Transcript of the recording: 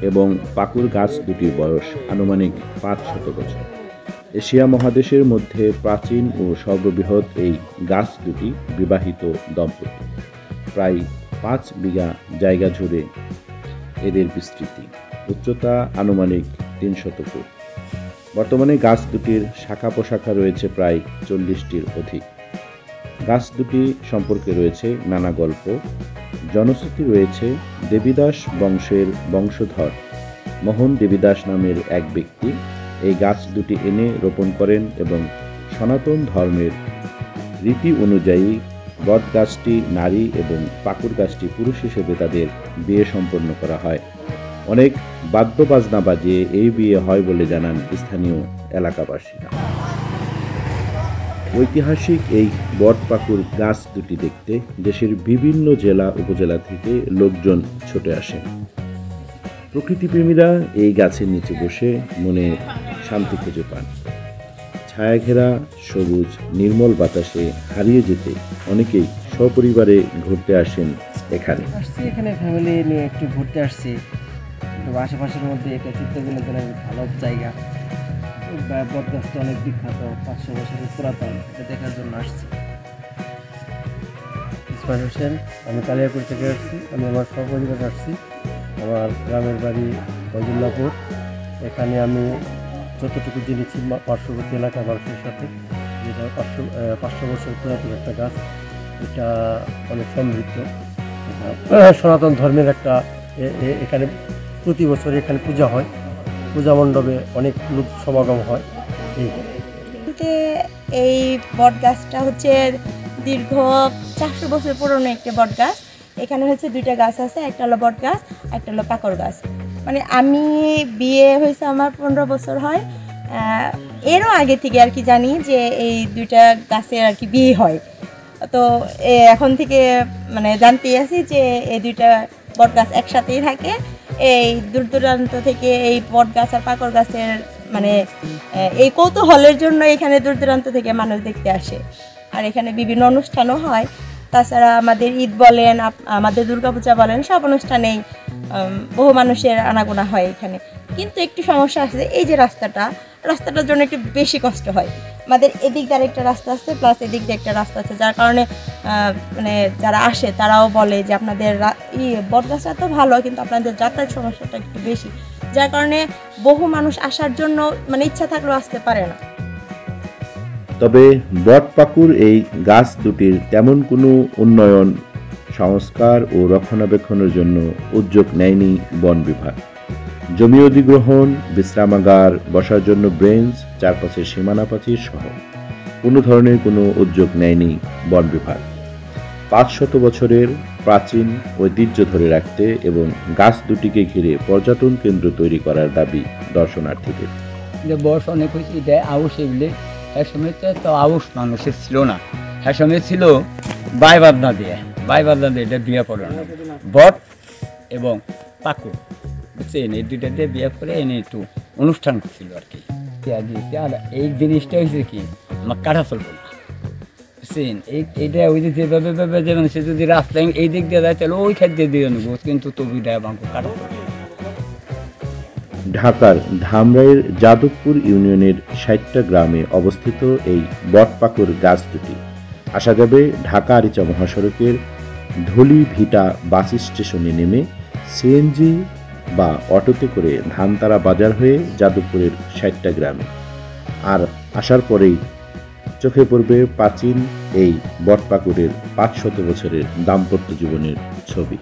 এবং পাকুর গাছ দুটির বয়স আনুমানিক পাঁচ শত বছর। এশিয়া মহাদেশের মধ্যে প্রাচীন ও সর্ববৃহৎ এই গাছ দুটি বিবাহিত দম্পতি। প্রায় পাঁচ বিঘা জায়গা জুড়ে এদের বিস্তৃতি। উচ্চতা আনুমানিক তিনশত ফুট বর্তমানে গাছ দুটির শাখা পোশাখা রয়েছে প্রায় চল্লিশটির অধিক। গাছ দুটি সম্পর্কে রয়েছে নানা গল্প। জনশ্রুতি রয়েছে দেবীদাস বংশের বংশধর। মোহন দেবীদাস নামের এক ব্যক্তি এই গাছ দুটি এনে রোপণ করেন এবং সনাতন ধর্মের রীতি অনুযায়ী বট গাছটি নারী এবং পাকুর গাছটি পুরুষ হিসেবে তাদের বিয়ে সম্পন্ন করা হয়। অনেক বাদ্যবাজনা বাজিয়ে এই বিয়ে হয় বলে জানান স্থানীয় এলাকাবাসীরা। ঐতিহাসিক এই বটপাকুর গাছ দুটি দেখতে দেশের বিভিন্ন জেলা উপজেলা থেকে লোকজন ছুটে আসেন। প্রকৃতিপ্রেমীরা এই গাছের নিচে বসে মনে শান্তি খুঁজে পান। ছায়া ঘেরা সবুজ, নির্মল বাতাসে হারিয়ে যেতে অনেকেই সপরিবারে ঘুরতে আসেন এখানে। আসছি এখানে ফ্যামিলি নিয়ে একটু ঘুরতে আসছি। আশেপাশের মধ্যে এটা চিত্ত বিনোদনের ভালো জায়গা। অনেক বিখ্যাত, পাঁচশো বছরের পুরাতন, এটা দেখার জন্য আসছি। হোসেন, আমি কালিয়াপুর থেকে আসছি, আমি আমার সপরিবার আসছি, আমার গ্রামের বাড়ি ফজুল্লাপুর এখানে আমি যতটুকু জেনেছি পার্শ্ববর্তী এলাকার মানুষের সাথে, যেটা পাঁচশো পাঁচশো বছর পুরাতন একটা গাছ, এটা অনেক সমৃদ্ধ। সনাতন ধর্মের একটা এখানে প্রতি বছর এখানে পূজা হয়। পূজা মণ্ডপে অনেক লোক সমাগম হয়। এই বট গাছটা হচ্ছে দীর্ঘ চারশো বছর পুরনো একটি বট গাছ এখানে হচ্ছে দুইটা গাছ আছে, একটা হলো বট গাছ একটা হলো পাকড় গাছ। মানে আমি বিয়ে হয়েছে আমার পনেরো বছর হয়। এরও আগে থেকে আর কি জানি যে এই দুইটা গাছের আর কি বিয়ে হয়। তো এখন থেকে মানে জানতে আছি যে এই দুইটা বট গাছ একসাথেই থাকে। এই দূর দূরান্ত থেকে এই বট গাছ আর পাকড় গাছের মানে এই কৌতূহলের জন্য এখানে দূর দূরান্ত থেকে মানুষ দেখতে আসে। আর এখানে বিভিন্ন অনুষ্ঠানও হয়। তাছাড়া আমাদের ঈদ বলেন আমাদের দুর্গাপূজা বলেন, সব অনুষ্ঠানেই বহু মানুষের আনাগোনা হয় এখানে। কিন্তু একটু সমস্যা আছে এই যে রাস্তাটা, রাস্তাটার জন্য একটু বেশি কষ্ট হয়। আমাদের এদিক দিয়ে একটা রাস্তা আছে প্লাস এদিক দিয়ে একটা রাস্তা আছে, যার কারণে মানে যারা আসে তারাও বলে যে আপনাদের বটগাছটা তো ভালো, কিন্তু আপনাদের যাতায়াত সমস্যাটা একটু বেশি। যার কারণে বহু মানুষ আসার জন্য মানে ইচ্ছা থাকলেও আসতে পারে না। তবে বটপাকুর এই গাছ দুটির তেমন কোনো উন্নয়ন, সংস্কার ও রক্ষণাবেক্ষণের জন্য উদ্যোগ নেয়নি বন বিভাগ। জমি অধিগ্রহণ বিশ্রামাগার, বসার জন্য ব্রেঞ্চ, চারপাশের সীমানা প্রাচীর সহ কোনো ধরনের কোনো উদ্যোগ নেয়নি বন বিভাগ। পাঁচ শত বছরের প্রাচীন ঐতিহ্য ধরে রাখতে এবং গাছ দুটিকে ঘিরে পর্যটন কেন্দ্র তৈরি করার দাবি দর্শনার্থীদের। যে বয়স অনেক হয়েছে, এটা আউশ এগুলি। এক সময় তো আউস মানুষের ছিল না। এক সময় ছিল বাই বাদনা দিয়ে। বাই বাদনা দিয়ে এটা বিয়ে পড়ানো। বট এবং পাকুর বুঝছেন এই দুইটা দিয়ে বিয়ে করে এনে একটু অনুষ্ঠান করছিল আর কি। আর এই জিনিসটা হয়েছে কি, আমার কাটা চলবো না। বুঝছেন? এই এইটা ওই দিক দিয়ে ভাবে যে মানে সে যদি রাস্তায় এই দিক দিয়ে যায়, তাহলে ওই খাদ্য দিয়ে নেব। কিন্তু তবু এটা আমাকে কাটা চলবে ঢাকার ধামরাইয়ের যাদবপুর ইউনিয়নের ষাটটা গ্রামে অবস্থিত এই বটপাকুর গাছ দুটি। আসা যাবে ঢাকা আরিচা মহাসড়কের ধলি ভিটা বাস স্টেশনে নেমে সিএনজি বা অটোতে করে ধানতারা বাজার হয়ে যাদবপুরের ষাটটা গ্রামে। আর আসার পরেই চোখে পড়বে প্রাচীন এই বটপাকুরের পাঁচ শত বছরের দাম্পত্য জীবনের ছবি।